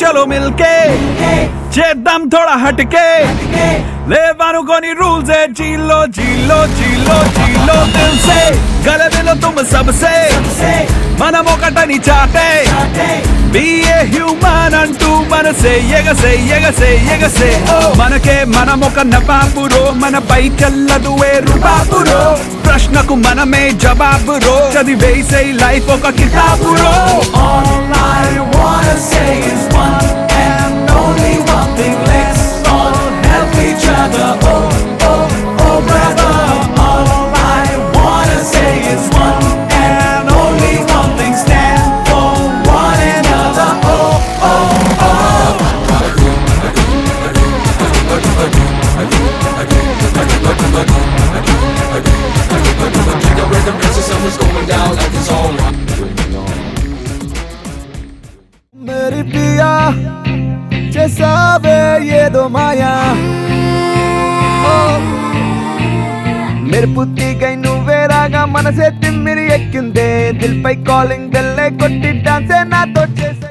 చలో మిల్కే చేద్దాం థోడా హట్కే లేవనుకొని రూల్స్ జీలో జీలో జీలో జీలో దిల్సే గలబిలో తుమ్ సబ్సే మనం ఒకటని చాటే బిఏ హ్యూమన్ అంటూ మనసే ఎగసే ఎగసే ఎగసే ఓ మనకే మనం ఒక నవాబురో మన పై చల్లదు వేరు బాబురో ప్రశ్నకు మనమే జవాబురో చదివేసే లైఫ్ ఒక కితాబురో rhythm as the sun was going down like it's all right. मेरी पिया చేసావే ఏదో మాయా ఓ, మెరుపు తీగై నువ్వే రాగా మనసే తిమ్మిరి ఎక్కిందే దిల్ పై కాలింగ్ బెల్లే కొట్టి డాన్సే నాతో చేసే